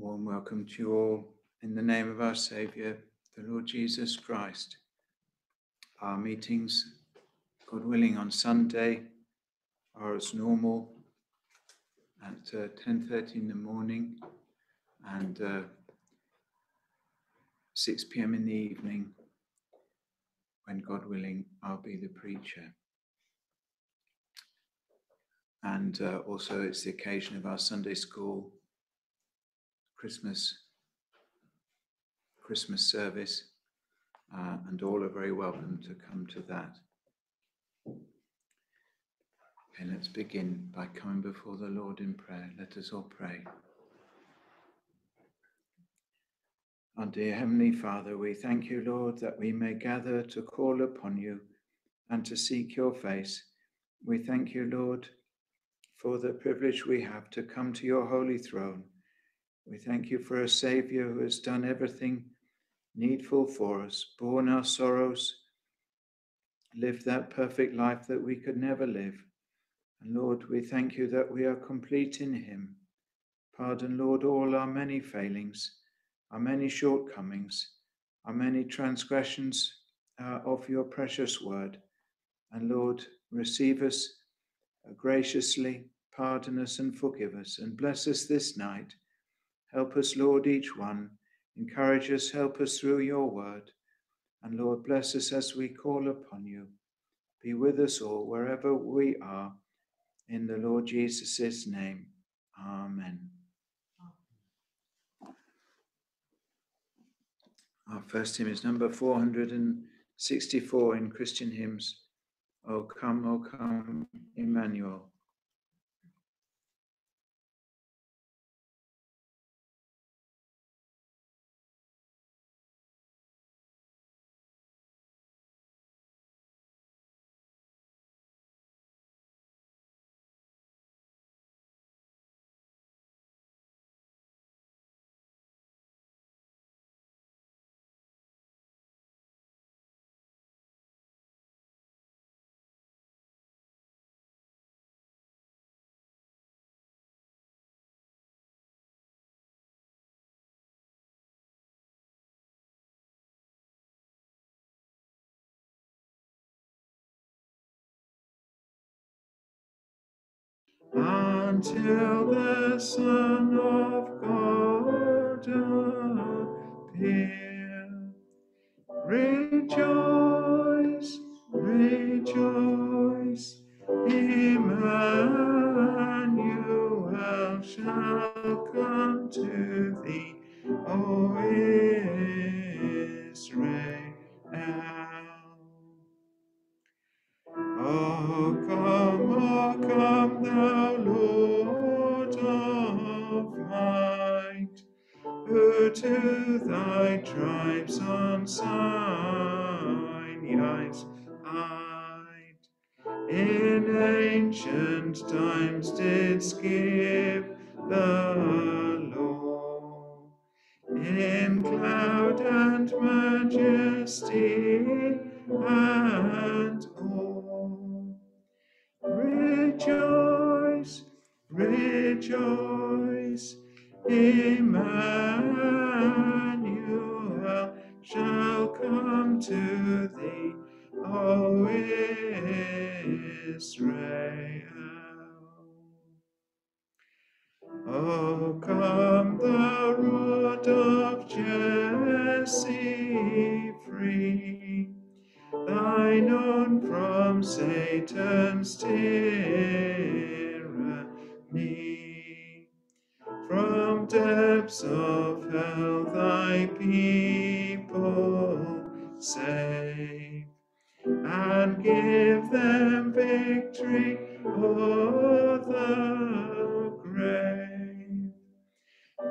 Warm welcome to you all in the name of our Saviour, the Lord Jesus Christ. Our meetings, God willing, on Sunday are as normal at uh, 10.30 in the morning and uh, 6 p.m. in the evening when God willing I'll be the preacher. And uh, also it's the occasion of our Sunday school Christmas Christmas service, uh, and all are very welcome to come to that. Okay, let's begin by coming before the Lord in prayer. Let us all pray. Our dear Heavenly Father, we thank you, Lord, that we may gather to call upon you and to seek your face. We thank you, Lord, for the privilege we have to come to your holy throne. We thank you for a Saviour who has done everything needful for us, borne our sorrows, lived that perfect life that we could never live. And Lord, we thank you that we are complete in Him. Pardon, Lord, all our many failings, our many shortcomings, our many transgressions uh, of your precious word. And Lord, receive us graciously, pardon us and forgive us, and bless us this night. Help us, Lord, each one Encourage us, help us through your word. And Lord, bless us as we call upon you. Be with us all wherever we are. In the Lord Jesus' name. Amen. Our first hymn is number 464 in Christian hymns. O come, O come, Emmanuel. Until the Son of God appear. Rejoice, rejoice, Emmanuel shall come to thee, O Israel. O come, O come, thou Lord of might, who to thy tribes on Sinai's in ancient times didst give the law. In cloud and majesty and Rejoice, rejoice, Emmanuel shall come to thee, O Israel. O come, the rod of Jesse free, thine own Satan's tyranny. From depths of hell thy people save, and give them victory o'er the grave.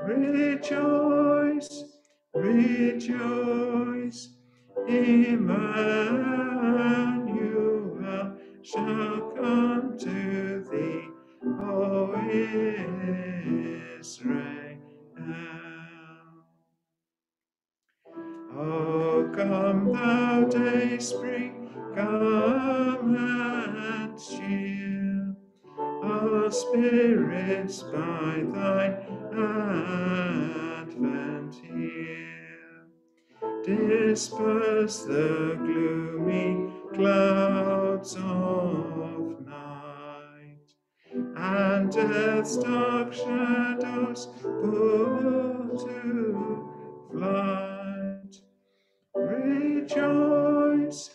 Rejoice, rejoice, Emmanuel shall come to thee, O Israel. O come thou day spring, come and cheer our spirits by thine advent here. Disperse the gloomy clouds of night, and death's dark shadows put to flight. Rejoice,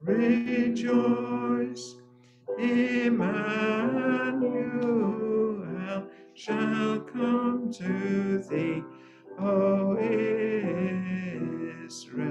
rejoice, Emmanuel shall come to thee, O Israel.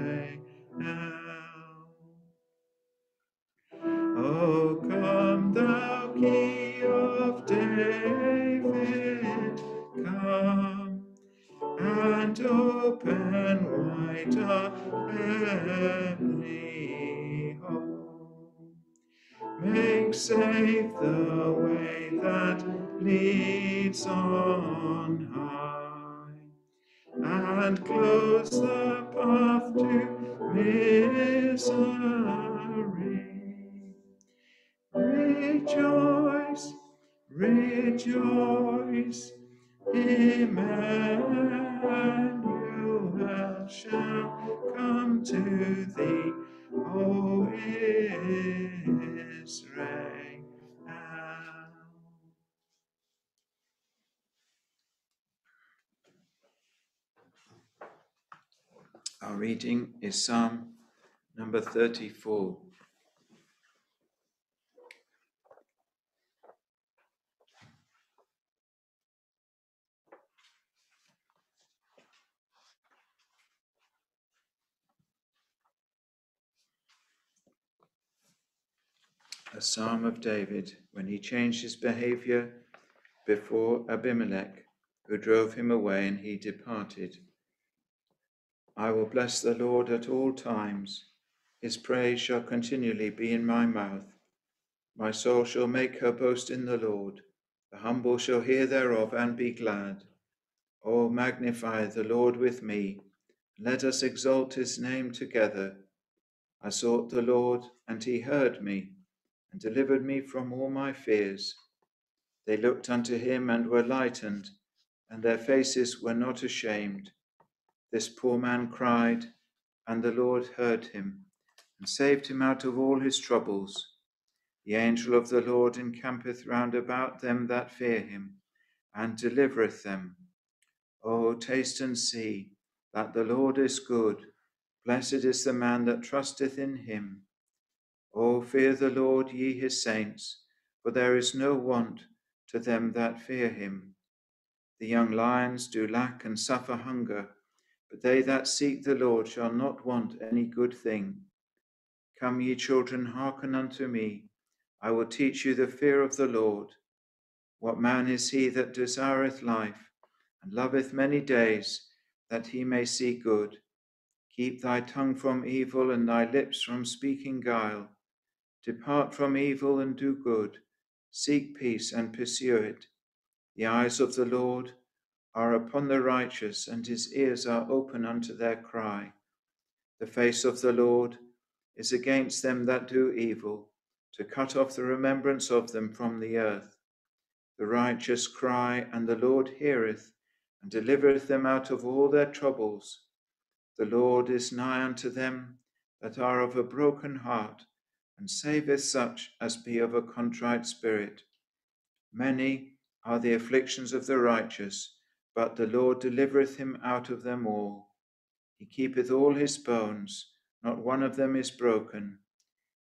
Safe the way that leads on high, and close the path to misery. Rejoice, rejoice, Emmanuel shall come to thee, Oh, o Israel. Our reading is Psalm number 34. A psalm of David when he changed his behavior before Abimelech, who drove him away, and he departed. I will bless the Lord at all times. His praise shall continually be in my mouth. My soul shall make her boast in the Lord. The humble shall hear thereof and be glad. O magnify the Lord with me. Let us exalt his name together. I sought the Lord, and he heard me and delivered me from all my fears. They looked unto him and were lightened, and their faces were not ashamed. This poor man cried, and the Lord heard him, and saved him out of all his troubles. The angel of the Lord encampeth round about them that fear him, and delivereth them. O taste and see that the Lord is good. Blessed is the man that trusteth in him. O fear the Lord, ye his saints, for there is no want to them that fear him. The young lions do lack and suffer hunger, but they that seek the Lord shall not want any good thing. Come, ye children, hearken unto me. I will teach you the fear of the Lord. What man is he that desireth life, and loveth many days, that he may see good? Keep thy tongue from evil, and thy lips from speaking guile. Depart from evil and do good. Seek peace and pursue it. The eyes of the Lord are upon the righteous, and his ears are open unto their cry. The face of the Lord is against them that do evil, to cut off the remembrance of them from the earth. The righteous cry, and the Lord heareth, and delivereth them out of all their troubles. The Lord is nigh unto them that are of a broken heart and saveth such as be of a contrite spirit. Many are the afflictions of the righteous, but the Lord delivereth him out of them all. He keepeth all his bones, not one of them is broken.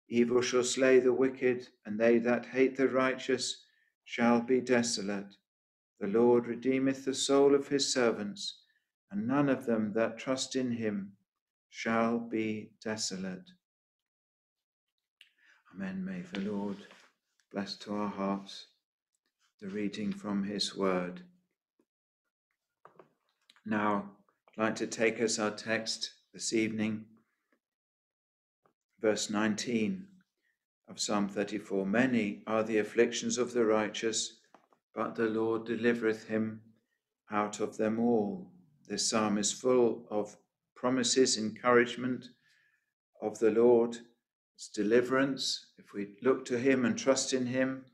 Evil shall slay the wicked, and they that hate the righteous shall be desolate. The Lord redeemeth the soul of his servants, and none of them that trust in him shall be desolate. Amen. May the Lord bless to our hearts the reading from his word. Now, I'd like to take us our text this evening, verse 19 of Psalm 34. Many are the afflictions of the righteous, but the Lord delivereth him out of them all. This psalm is full of promises, encouragement of the Lord deliverance, if we look to Him and trust in Him,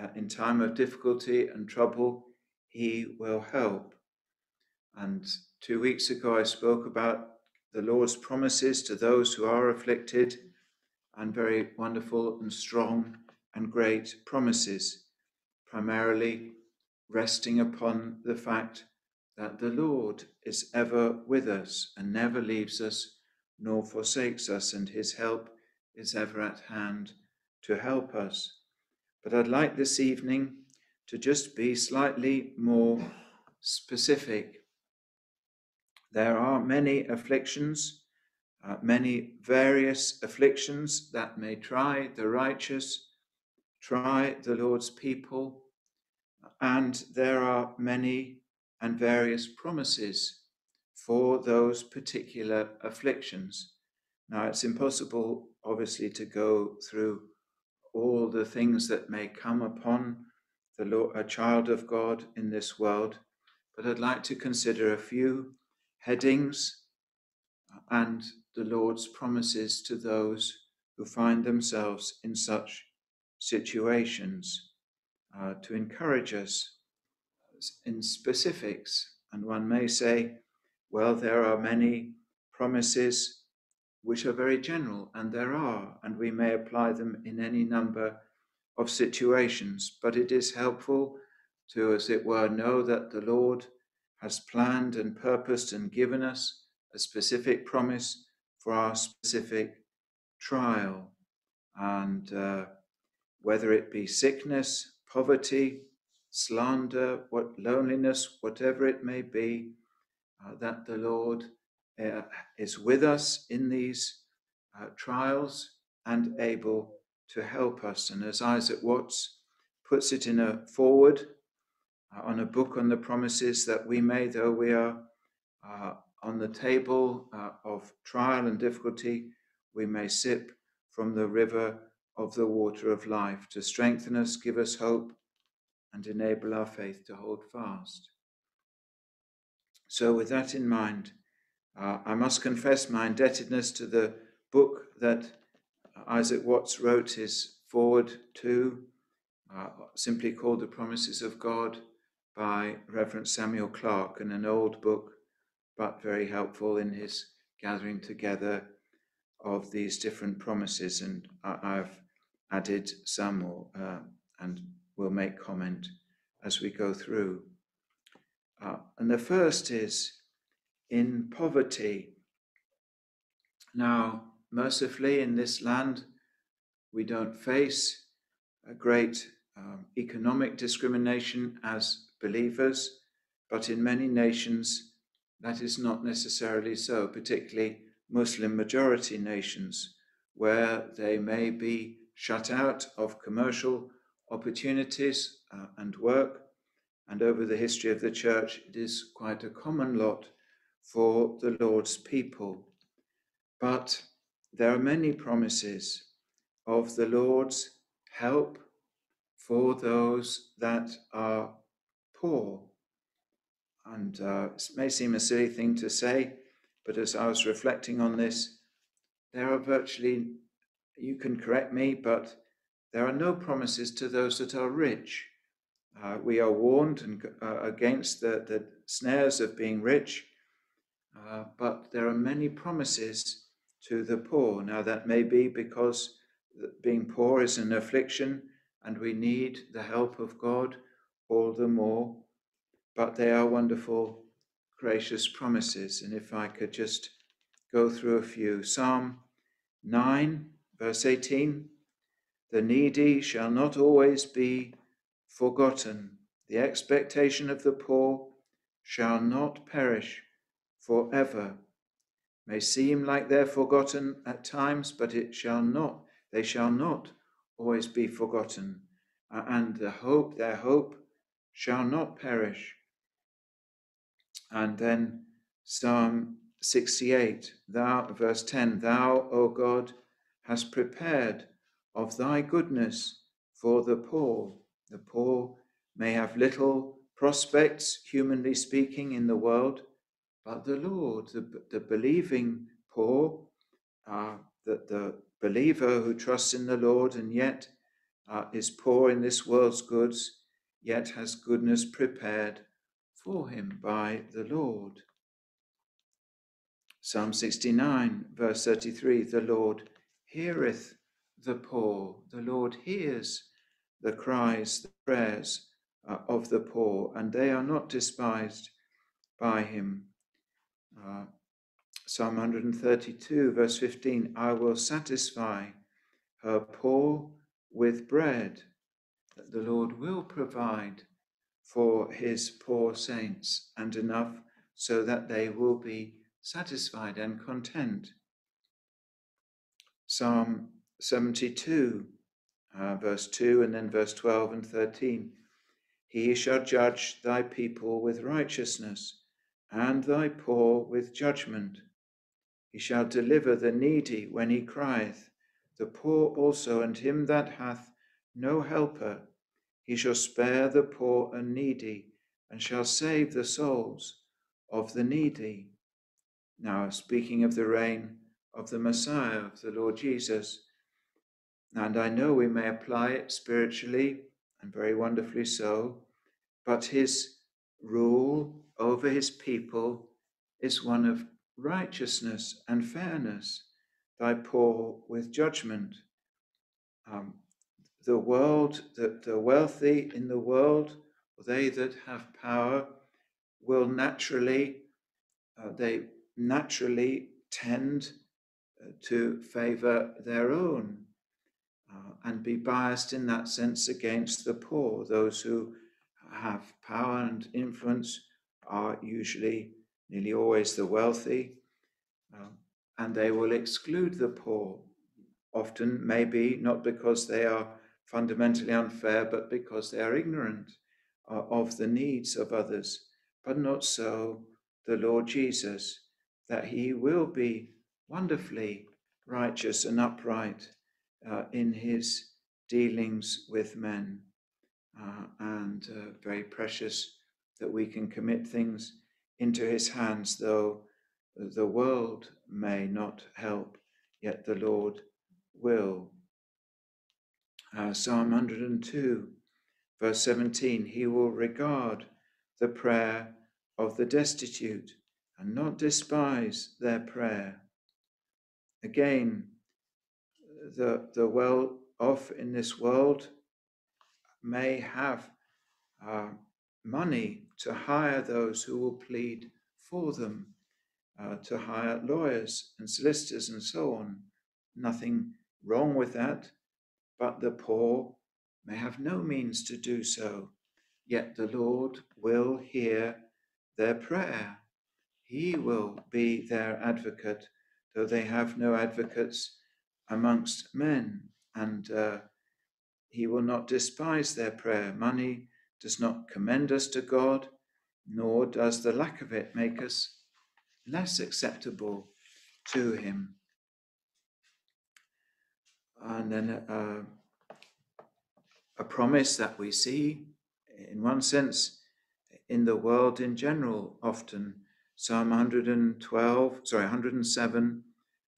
uh, in time of difficulty and trouble, he will help. And two weeks ago, I spoke about the Lord's promises to those who are afflicted, and very wonderful and strong and great promises, primarily resting upon the fact that the Lord is ever with us and never leaves us nor forsakes us, and his help is ever at hand to help us. But I'd like this evening to just be slightly more specific. There are many afflictions, uh, many various afflictions that may try the righteous, try the Lord's people, and there are many and various promises for those particular afflictions. Now, it's impossible, obviously, to go through all the things that may come upon the Lord, a child of God in this world, but I'd like to consider a few headings and the Lord's promises to those who find themselves in such situations uh, to encourage us in specifics. And one may say, well, there are many promises which are very general, and there are, and we may apply them in any number of situations, but it is helpful to, as it were, know that the Lord has planned and purposed and given us a specific promise for our specific trial. And uh, whether it be sickness, poverty, slander, what loneliness, whatever it may be, uh, that the Lord uh, is with us in these uh, trials and able to help us. And as Isaac Watts puts it in a forward uh, on a book on the promises that we may, though we are uh, on the table uh, of trial and difficulty, we may sip from the river of the water of life to strengthen us, give us hope, and enable our faith to hold fast. So, with that in mind, uh, I must confess my indebtedness to the book that Isaac Watts wrote his forward to, uh, simply called The Promises of God by Reverend Samuel Clarke, and an old book, but very helpful in his gathering together of these different promises. And I, have added some more uh, and will make comment as we go through. Uh, and the first is in poverty. Now, mercifully, in this land, we don't face a great um, economic discrimination as believers, but in many nations, that is not necessarily so, particularly Muslim majority nations, where they may be shut out of commercial opportunities uh, and work and over the history of the church, it is quite a common lot for the Lord's people. But there are many promises of the Lord's help for those that are poor. And uh, it may seem a silly thing to say, but as I was reflecting on this, there are virtually, you can correct me, but there are no promises to those that are rich. Uh, we are warned and, uh, against the, the snares of being rich, uh, but there are many promises to the poor. Now, that may be because being poor is an affliction and we need the help of God all the more, but they are wonderful, gracious promises. And if I could just go through a few Psalm 9, verse 18 The needy shall not always be forgotten. The expectation of the poor shall not perish forever. May seem like they're forgotten at times, but it shall not, they shall not always be forgotten. and the hope, their hope shall not perish. And then Psalm 68, thou, verse 10, Thou, O God, hast prepared of thy goodness for the poor the poor may have little prospects, humanly speaking, in the world, but the Lord, the, the believing poor, uh, the, the believer who trusts in the Lord and yet uh, is poor in this world's goods, yet has goodness prepared for him by the Lord. Psalm 69, verse 33 The Lord heareth the poor, the Lord hears the cries, the prayers uh, of the poor, and they are not despised by him. Uh, Psalm 132, verse 15 I will satisfy her poor with bread, that the Lord will provide for his poor saints and enough so that they will be satisfied and content. Psalm 72, uh, verse 2, and then verse 12 and 13. He shall judge thy people with righteousness, and thy poor with judgment. He shall deliver the needy when he crieth, the poor also, and him that hath no helper. He shall spare the poor and needy, and shall save the souls of the needy. Now, speaking of the reign of the Messiah, of the Lord Jesus, and I know we may apply it spiritually and very wonderfully so, but his rule over his people is one of righteousness and fairness, thy poor with judgment. Um, the world, the, wealthy in the world, they that have power, will naturally, uh, they naturally tend uh, to favor their own uh, and be biased in that sense against the poor. Those who have power and influence are usually, nearly always, the wealthy, uh, and they will exclude the poor, often, maybe not because they are fundamentally unfair, but because they are ignorant uh, of the needs of others. But not so the Lord Jesus, that he will be wonderfully righteous and upright uh, in his dealings with men, uh, and uh, very precious that we can commit things into his hands, though the world may not help, yet the Lord will. Uh, Psalm 102, verse 17 He will regard the prayer of the destitute and not despise their prayer. Again, the, the well off in this world may have uh, money to hire those who will plead for them, uh, to hire lawyers and solicitors and so on. Nothing wrong with that, but the poor may have no means to do so. Yet the Lord will hear their prayer. He will be their advocate, though they have no advocates amongst men, and uh, he will not despise their prayer. Money does not commend us to God, nor does the lack of it make us less acceptable to him. And then uh, a promise that we see, in one sense, in the world in general, often. Psalm 112, sorry, 107,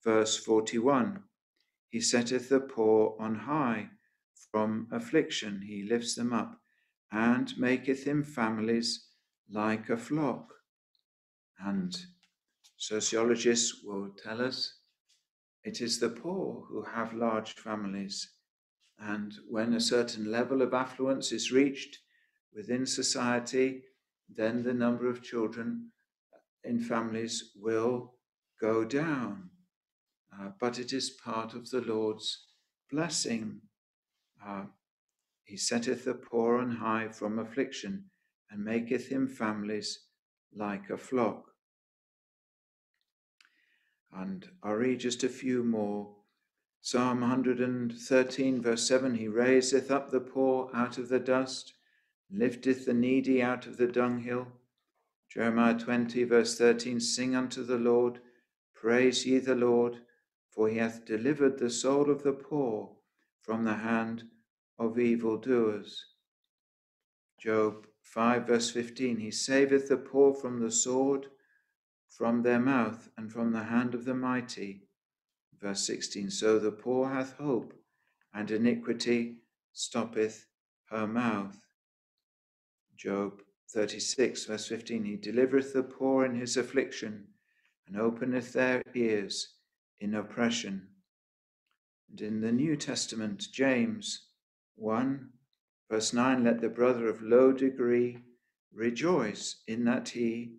verse 41. He setteth the poor on high from affliction, he lifts them up, and maketh him families like a flock. And sociologists will tell us it is the poor who have large families. And when a certain level of affluence is reached within society, then the number of children in families will go down uh, but it is part of the Lord's blessing. Uh, he setteth the poor on high from affliction, and maketh him families like a flock. And I'll read just a few more. Psalm 113, verse 7 He raiseth up the poor out of the dust, lifteth the needy out of the dunghill. Jeremiah 20, verse 13 Sing unto the Lord, praise ye the Lord for he hath delivered the soul of the poor from the hand of evildoers. Job 5, verse 15 He saveth the poor from the sword, from their mouth, and from the hand of the mighty. Verse 16 So the poor hath hope, and iniquity stoppeth her mouth. Job 36, verse 15 He delivereth the poor in his affliction, and openeth their ears in oppression. And in the New Testament, James 1, verse 9 Let the brother of low degree rejoice in that he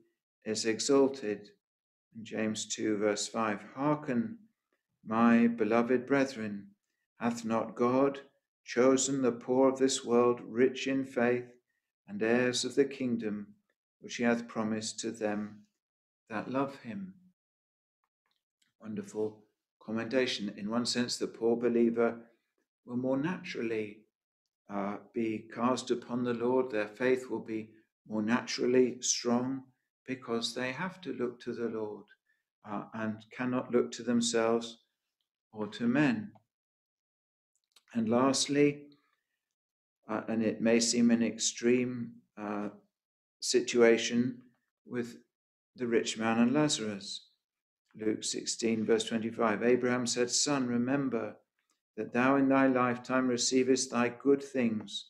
is exalted. And James 2, verse 5 Hearken, my beloved brethren, hath not God chosen the poor of this world rich in faith? and heirs of the kingdom which he hath promised to them that love him. Wonderful commendation. In one sense, the poor believer will more naturally uh, be cast upon the Lord. Their faith will be more naturally strong because they have to look to the Lord uh, and cannot look to themselves or to men. And lastly, uh, and it may seem an extreme uh, situation with the rich man and Lazarus. Luke 16, verse 25 Abraham said, Son, remember that thou in thy lifetime receivest thy good things,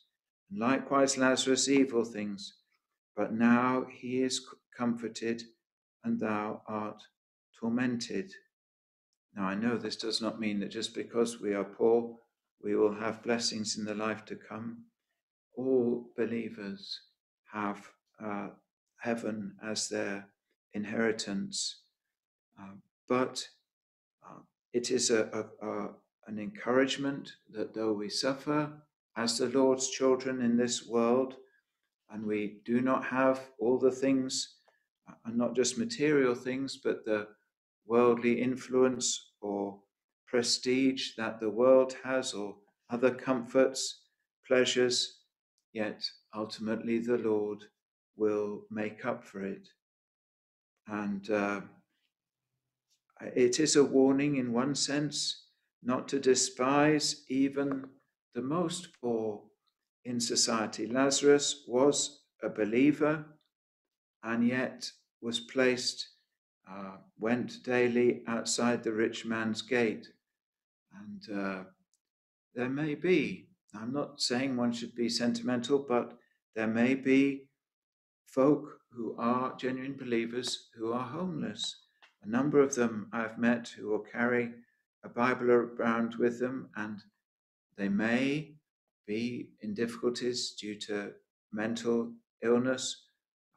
and likewise Lazarus evil things. But now he is comforted, and thou art tormented. Now, I know this does not mean that just because we are poor, we will have blessings in the life to come all believers have uh, heaven as their inheritance. Uh, but uh, it is a, a, a, an encouragement that though we suffer as the Lord's children in this world, and we do not have all the things, uh, and not just material things, but the worldly influence or prestige that the world has, or other comforts, pleasures, yet ultimately the Lord will make up for it. And uh, it is a warning, in one sense, not to despise even the most poor in society. Lazarus was a believer and yet was placed, uh, went daily outside the rich man's gate. And uh, there may be I'm not saying one should be sentimental, but there may be folk who are genuine believers who are homeless. A number of them I've met who will carry a Bible around with them, and they may be in difficulties due to mental illness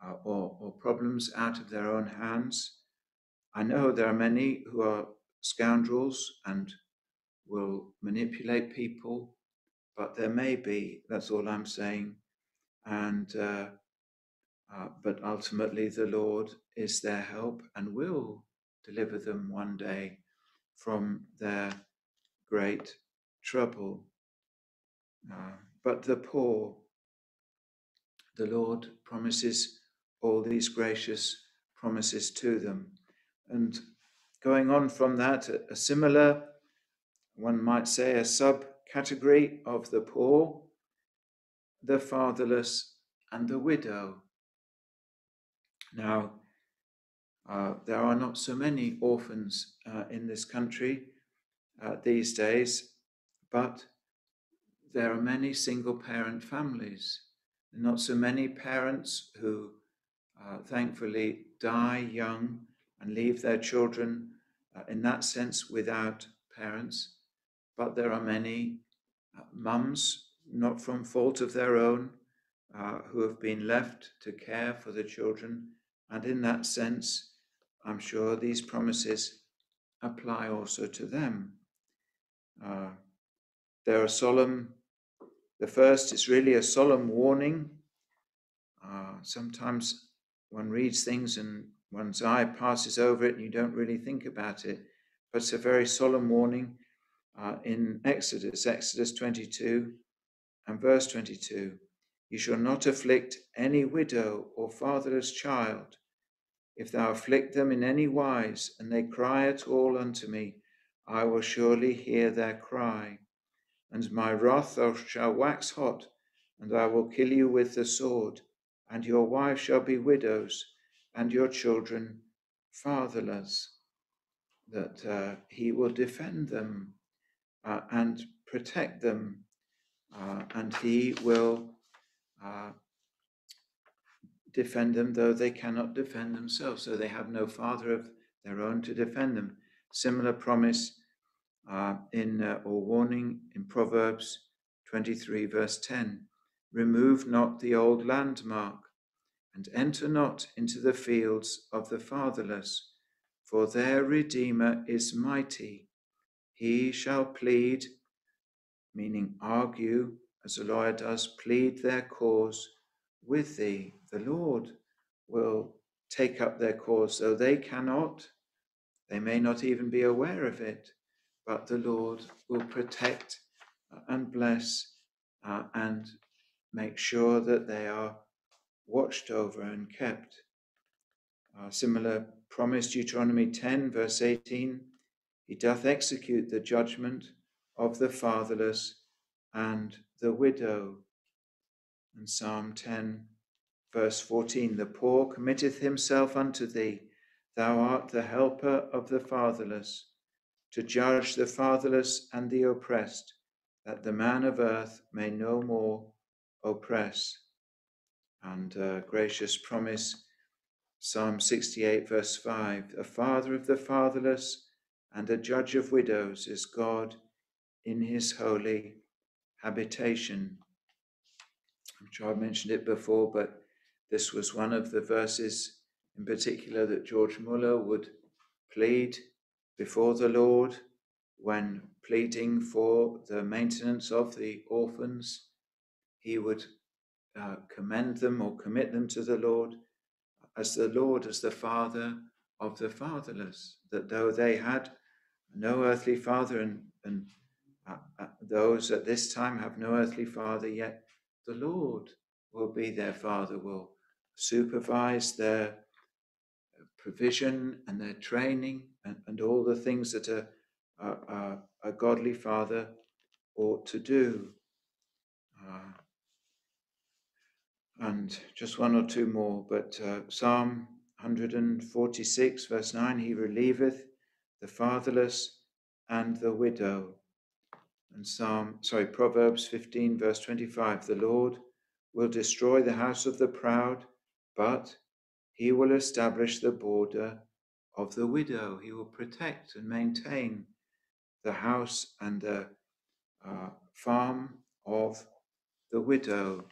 uh, or, or problems out of their own hands. I know there are many who are scoundrels and will manipulate people but there may be, that's all I'm saying. And, uh, uh, but ultimately, the Lord is their help and will deliver them one day from their great trouble. Uh, but the poor, the Lord promises all these gracious promises to them. And going on from that, a, a similar, one might say, a sub category of the poor, the fatherless, and the widow. Now, uh, there are not so many orphans uh, in this country uh, these days, but there are many single parent families. Not so many parents who uh, thankfully die young and leave their children, uh, in that sense, without parents but there are many uh, mums, not from fault of their own, who have been left to care for the children. And in that sense, I'm sure these promises apply also to them. Uh, they're solemn, the first is really a solemn warning. Uh, sometimes one reads things and one's eye passes over it and you don't really think about it, but it's a very solemn warning uh, in Exodus, Exodus 22 and verse 22. You shall not afflict any widow or fatherless child. If thou afflict them in any wise, and they cry at all unto me, I will surely hear their cry. And my wrath shall wax hot, and I will kill you with the sword, and your wives shall be widows, and your children fatherless. That uh, he will defend them uh, and protect them uh, and he will uh, defend them, though they cannot defend themselves. So they have no father of their own to defend them. Similar promise uh, in uh, or warning in Proverbs 23, verse 10 Remove not the old landmark, and enter not into the fields of the fatherless, for their Redeemer is mighty. He shall plead, meaning argue, as a lawyer does, plead their cause with thee. The Lord will take up their cause, though they cannot. They may not even be aware of it, but the Lord will protect and bless uh, and make sure that they are watched over and kept. Uh, similar promise, Deuteronomy 10, verse 18 He doth execute the judgment of the fatherless and the widow. And Psalm 10, verse 14 The poor committeth himself unto thee, thou art the helper of the fatherless, to judge the fatherless and the oppressed, that the man of earth may no more oppress. And uh, gracious promise, Psalm 68, verse 5 A father of the fatherless and a judge of widows is God in his holy habitation. I'm sure I've mentioned it before, but this was one of the verses in particular that George Muller would plead before the Lord when pleading for the maintenance of the orphans. He would uh, commend them or commit them to the Lord as the Lord, as the Father of the fatherless, that though they had no earthly father and, and uh, uh, those at this time have no earthly father, yet the Lord will be their father, will supervise their provision and their training and, and all the things that a, a, a godly father ought to do. Uh, and just one or two more, but uh, Psalm 146, verse 9 He relieveth the fatherless and the widow. And Psalm, sorry, Proverbs 15, verse 25 The Lord will destroy the house of the proud, but he will establish the border of the widow. He will protect and maintain the house and the uh, farm of the widow.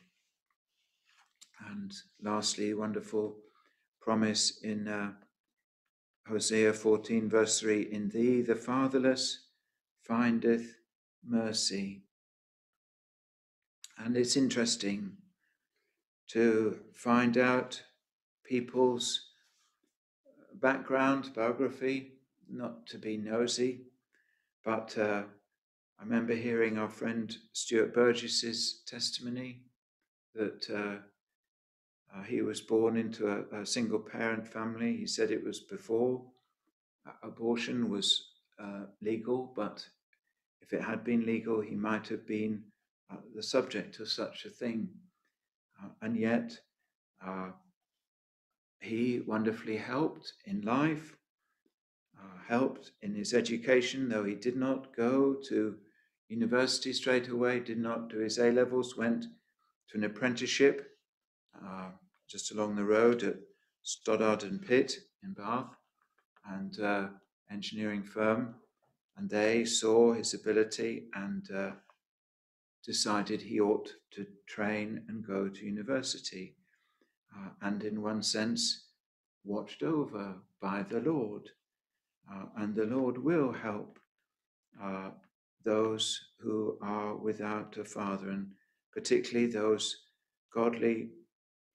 And lastly, wonderful promise in uh, Hosea 14, verse 3 In thee the fatherless findeth mercy. And it's interesting to find out people's background, biography, not to be nosy, but uh, I remember hearing our friend Stuart Burgess's testimony that uh, uh, he was born into a, a, single parent family. He said it was before abortion was uh, legal, but if it had been legal, he might have been uh, the subject of such a thing. Uh, and yet, uh, he wonderfully helped in life, helped in his education, though he did not go to university straight away, did not do his A levels, went to an apprenticeship uh, just along the road at Stothert and Pitt in Bath, and uh, engineering firm, and they saw his ability and uh, decided he ought to train and go to university, uh, and in one sense, watched over by the Lord. Uh, and the Lord will help uh, those who are without a father, and particularly those godly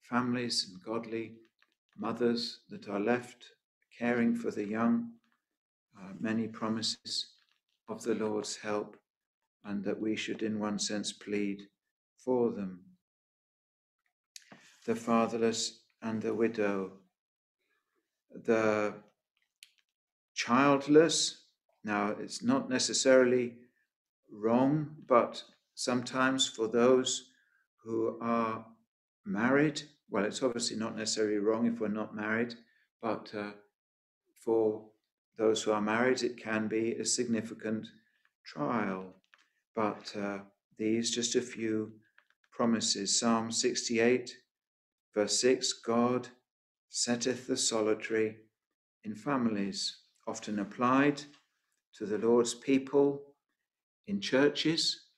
families and godly mothers that are left caring for the young. Uh, many promises of the Lord's help, and that we should, in one sense, plead for them. The fatherless and the widow, the childless. Now, it's not necessarily wrong, but sometimes for those who are married, well, it's obviously not necessarily wrong if we're not married, but uh, for those who are married, it can be a significant trial. But uh, these just a few promises. Psalm 68, verse 6 God setteth the solitary in families, often applied to the Lord's people in churches,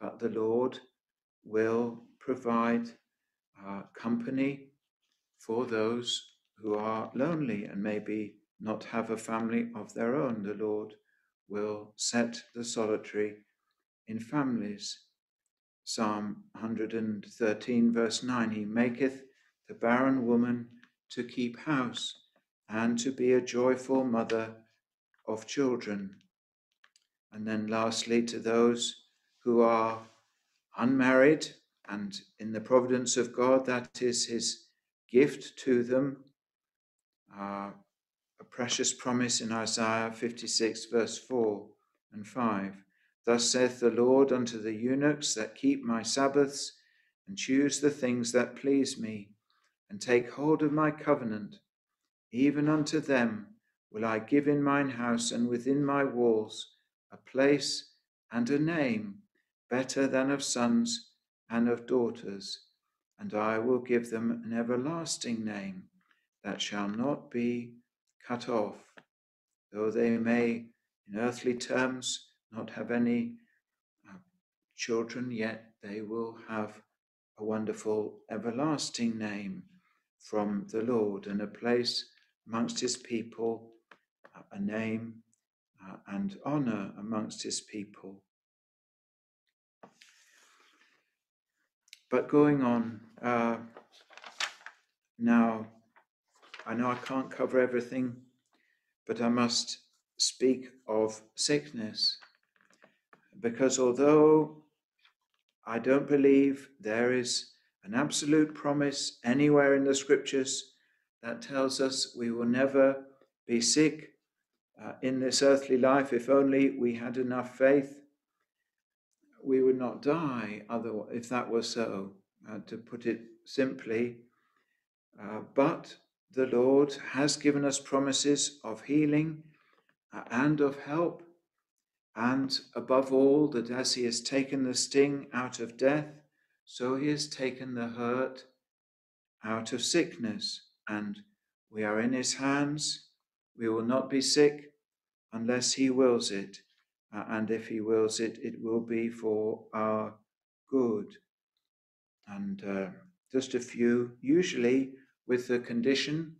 but the Lord will provide uh, company for those who are lonely and maybe not have a family of their own. The Lord will set the solitary in families. Psalm 113, verse 9 He maketh the barren woman to keep house and to be a joyful mother of children. And then, lastly, to those who are unmarried, and in the providence of God, that is His gift to them. Uh, a precious promise in Isaiah 56, verse 4 and 5. Thus saith the Lord unto the eunuchs that keep my Sabbaths and choose the things that please me, and take hold of my covenant, even unto them will I give in mine house and within my walls a place and a name better than of sons and of daughters, and I will give them an everlasting name that shall not be cut off, though they may, in earthly terms, not have any uh, children, yet they will have a wonderful everlasting name from the Lord and a place amongst his people, uh, a name uh, and honor amongst his people. But going on, uh, now, I know I can't cover everything, but I must speak of sickness. Because although I don't believe there is an absolute promise anywhere in the scriptures that tells us we will never be sick uh, in this earthly life if only we had enough faith we would not die otherwise if that were so uh, to put it simply. Uh, but the lord has given us promises of healing uh, and of help and above all, that as he has taken the sting out of death, so he has taken the hurt out of sickness. And we are in his hands. We will not be sick unless he wills it. Uh, and if he wills it, it will be for our good. And uh, just a few, usually with the condition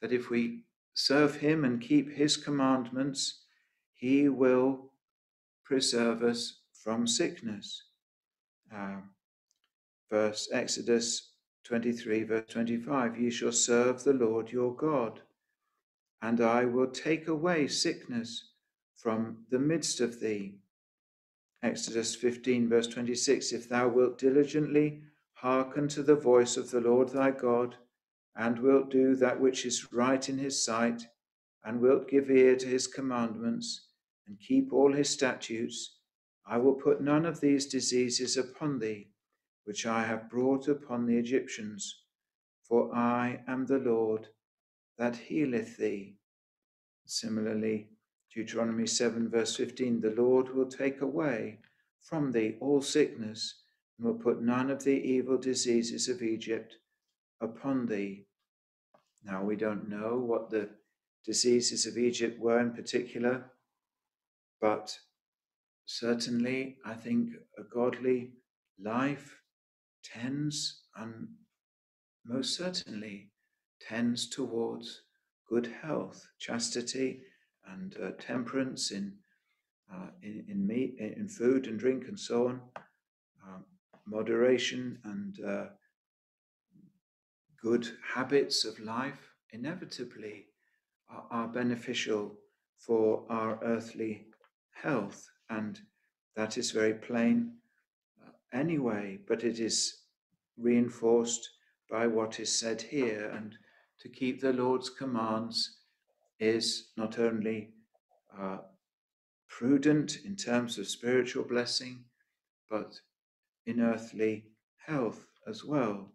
that if we serve him and keep his commandments, he will preserve us from sickness. Uh, verse Exodus 23, verse 25 Ye shall serve the Lord your God, and I will take away sickness from the midst of thee. Exodus 15, verse 26 If thou wilt diligently hearken to the voice of the Lord thy God, and wilt do that which is right in his sight, and wilt give ear to his commandments, and keep all his statutes, I will put none of these diseases upon thee, which I have brought upon the Egyptians, for I am the Lord that healeth thee. Similarly, Deuteronomy 7, verse 15 The Lord will take away from thee all sickness, and will put none of the evil diseases of Egypt upon thee. Now, we don't know what the diseases of Egypt were in particular. But certainly, I think a godly life tends, and most certainly tends towards good health, chastity, and uh, temperance in, uh, in, in meat, in food and drink, and so on. Uh, moderation and uh, good habits of life inevitably are, are beneficial for our earthly health. And that is very plain uh, anyway, but it is reinforced by what is said here. And to keep the Lord's commands is not only uh, prudent in terms of spiritual blessing, but in earthly health as well.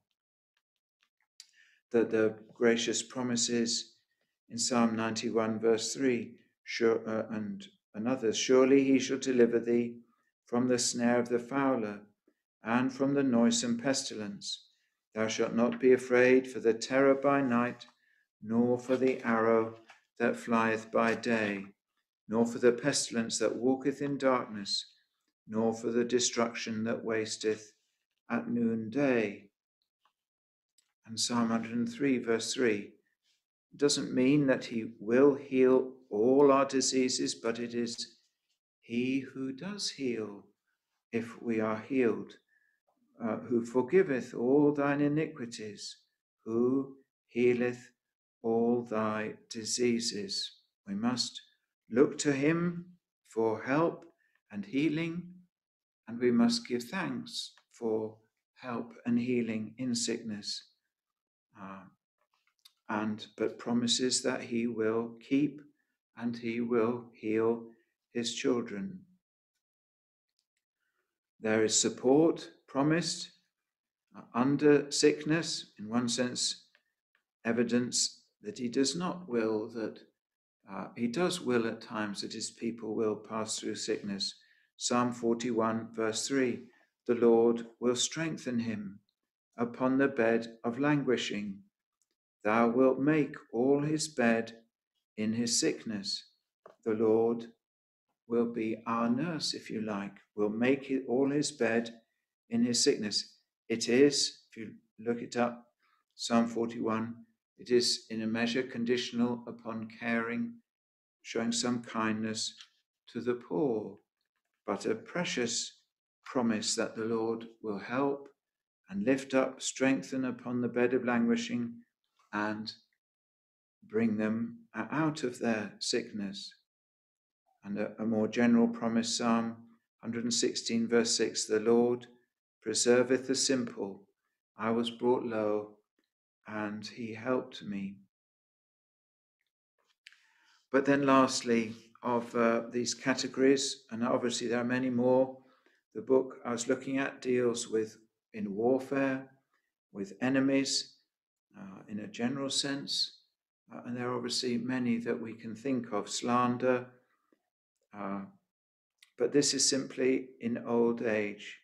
That the gracious promises in Psalm 91, verse 3, sure, uh, and and others, Surely he shall deliver thee from the snare of the fowler, and from the noisome pestilence. Thou shalt not be afraid for the terror by night, nor for the arrow that flieth by day, nor for the pestilence that walketh in darkness, nor for the destruction that wasteth at noonday. And Psalm 103, verse 3, doesn't mean that he will heal all our diseases, but it is he who does heal, if we are healed, uh, who forgiveth all thine iniquities, who healeth all thy diseases. We must look to him for help and healing, and we must give thanks for help and healing in sickness. Uh, and but promises that he will keep and he will heal his children. There is support promised under sickness, in one sense, evidence that he does not will that uh, he does will at times that his people will pass through sickness. Psalm 41, verse 3 The Lord will strengthen him upon the bed of languishing. Thou wilt make all his bed in his sickness. The Lord will be our nurse, if you like, will make it all his bed in his sickness. It is, if you look it up, Psalm 41, it is in a measure conditional upon caring, showing some kindness to the poor, but a precious promise that the Lord will help and lift up, strengthen upon the bed of languishing, and bring them out of their sickness and a, a more general promise, Psalm 116, verse 6 The Lord preserveth the simple. I was brought low, and he helped me. But then, lastly, of uh, these categories, and obviously there are many more, the book I was looking at deals with in warfare, with enemies, uh, in a general sense. Uh, and there are obviously many that we can think of slander, uh, but this is simply in old age,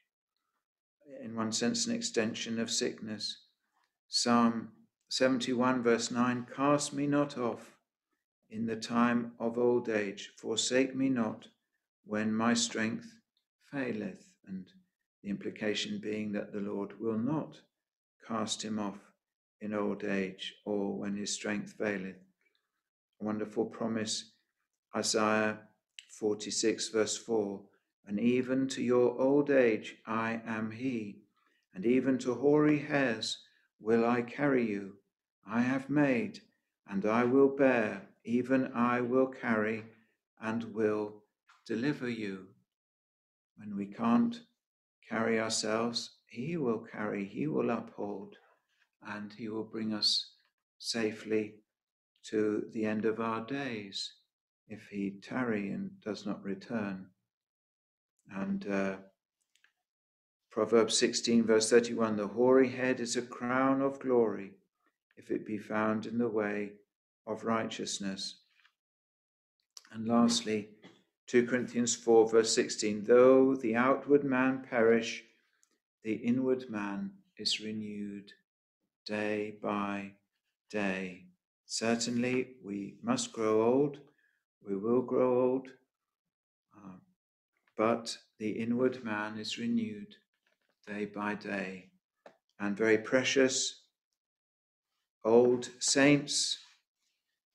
in one sense, an extension of sickness. Psalm 71, verse 9 Cast me not off in the time of old age, forsake me not when my strength faileth. And the implication being that the Lord will not cast him off in old age or when his strength faileth. A wonderful promise, Isaiah 46, verse 4 And even to your old age I am he, and even to hoary hairs will I carry you. I have made, and I will bear, even I will carry, and will deliver you. When we can't carry ourselves, He will carry, He will uphold, and He will bring us safely to the end of our days if he tarry and does not return. And uh, Proverbs 16, verse 31 the hoary head is a crown of glory if it be found in the way of righteousness. And lastly, 2 Corinthians 4, verse 16 though the outward man perish, the inward man is renewed day by day. Certainly, we must grow old we will grow old, uh, but the inward man is renewed day by day. And very precious old saints,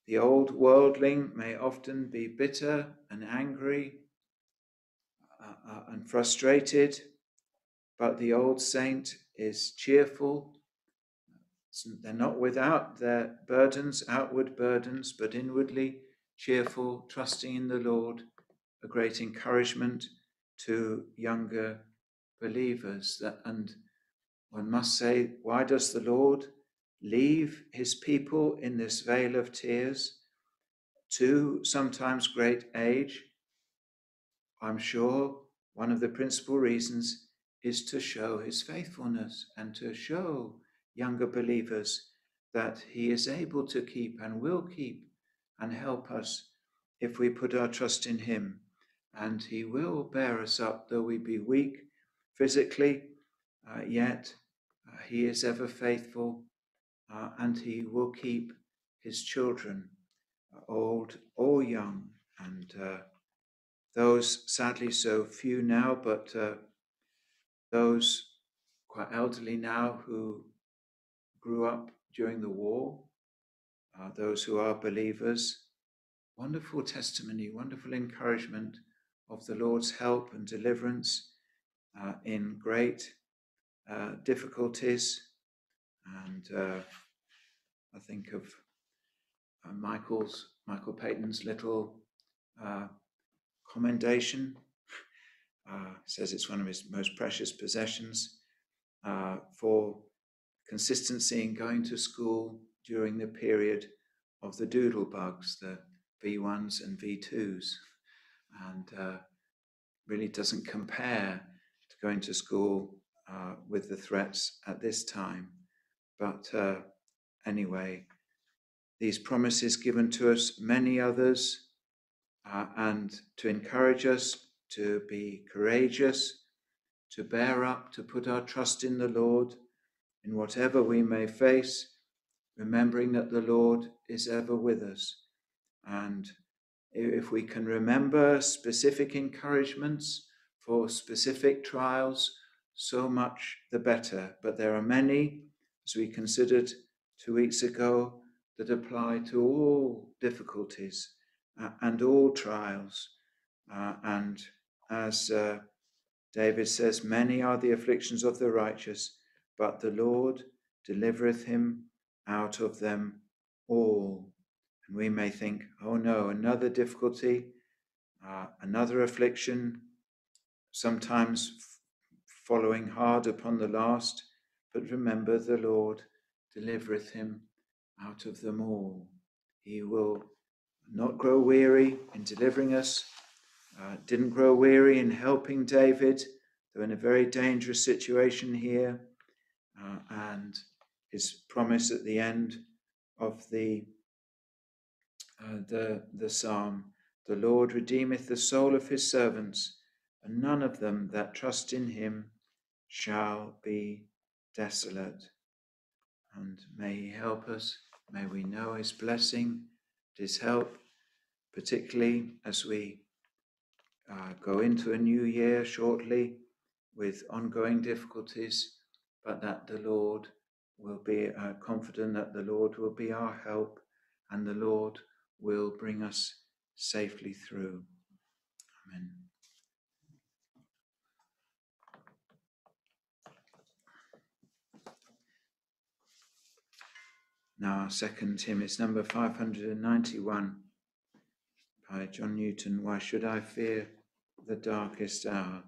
the old worldling may often be bitter and angry uh, uh, and frustrated, but the old saint is cheerful. They're not without their burdens, outward burdens, but inwardly cheerful, trusting in the Lord, a great encouragement to younger believers. And one must say, why does the Lord leave his people in this vale of tears to sometimes great age? I'm sure one of the principal reasons is to show his faithfulness and to show younger believers that he is able to keep and will keep and help us if we put our trust in Him. and He will bear us up, though we be weak physically, uh, yet uh, He is ever faithful uh, and He will keep His children, uh, old or young, and uh, those sadly so few now, but uh, those quite elderly now who grew up during the war, those who are believers. Wonderful testimony, wonderful encouragement of the Lord's help and deliverance uh, in great uh, difficulties. And uh, I think of uh, Michael's Michael Payton's little uh, commendation. Uh, says it's one of his most precious possessions for consistency in going to school during the period of the doodle bugs, the V1s and V2s and uh, really doesn't compare to going to school uh, with the threats at this time. But uh, anyway, these promises given to us, many others, uh, and to encourage us to be courageous, to bear up, to put our trust in the Lord in whatever we may face, remembering that the Lord is ever with us and if we can remember specific encouragements for specific trials, so much the better. But there are many, as we considered two weeks ago, that apply to all difficulties uh, and all trials. Uh, and as uh, David says, many are the afflictions of the righteous, but the Lord delivereth him out of them all. And we may think, oh no, another difficulty, uh, another affliction, sometimes f- following hard upon the last. But remember, the Lord delivereth him out of them all. He will not grow weary in delivering us, uh, didn't grow weary in helping David, though in a very dangerous situation here. Uh, and his promise at the end of the uh, the, the psalm The Lord redeemeth the soul of his servants, and none of them that trust in him shall be desolate. And may he help us. May we know his blessing, his help, particularly as we uh, go into a new year shortly with ongoing difficulties, but that the Lord will be uh, confident that the Lord will be our help and the Lord will bring us safely through. Amen. Now, our second hymn is number 591 by John Newton. Why should I fear the darkest hour?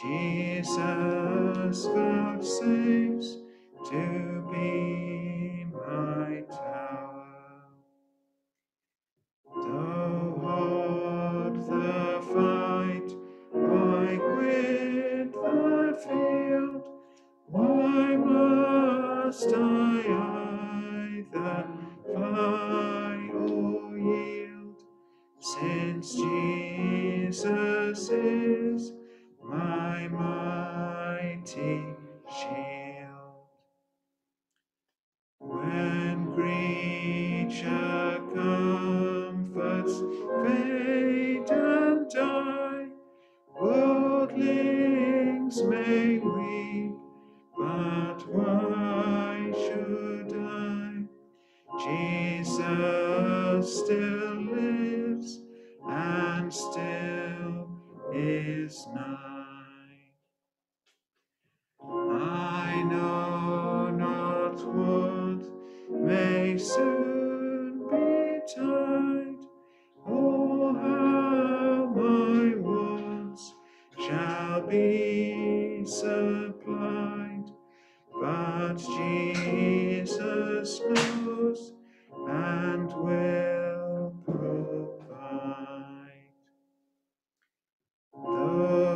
Jesus vouchsafes to be my tower. Though hard the fight, why quit the field? Why must I either fly or yield? Since Jesus is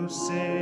Though